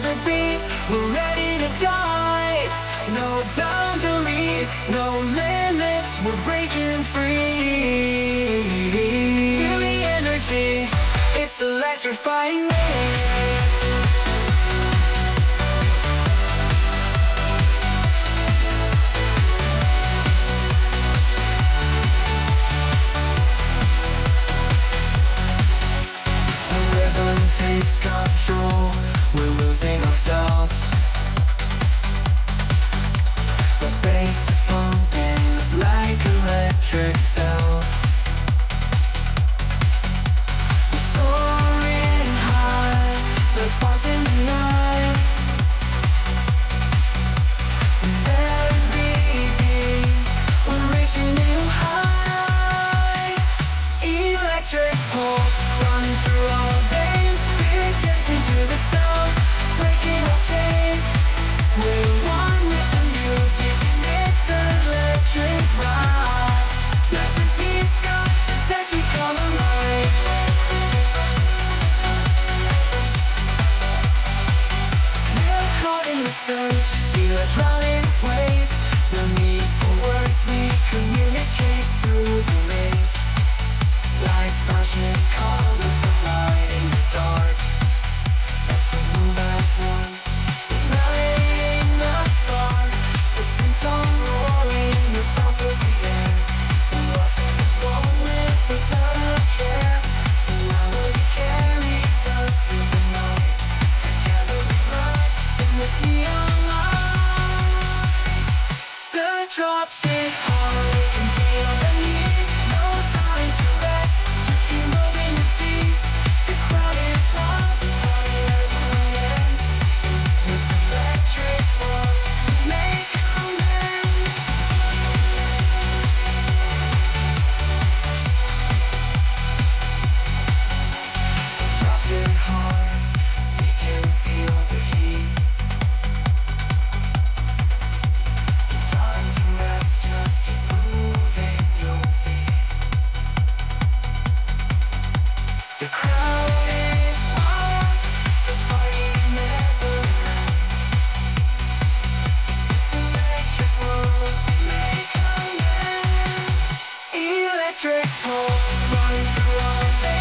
the beat, we're ready to dive No boundaries, no limits, we're breaking free. Feel the energy, it's electrifying me. Takes control we're losing ourselves. The bass is pumping like electric cells. We're soaring high, sparks the night. And every beat, we're reaching new heights. Electric pulse running through our veins Surge, feel a drowning wave. No need for words, we communicate The drops hit hard, Electric pulse running through our veins.